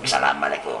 Assalamualaikum.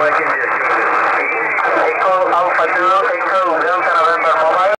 Emergency. They call Alpha 2.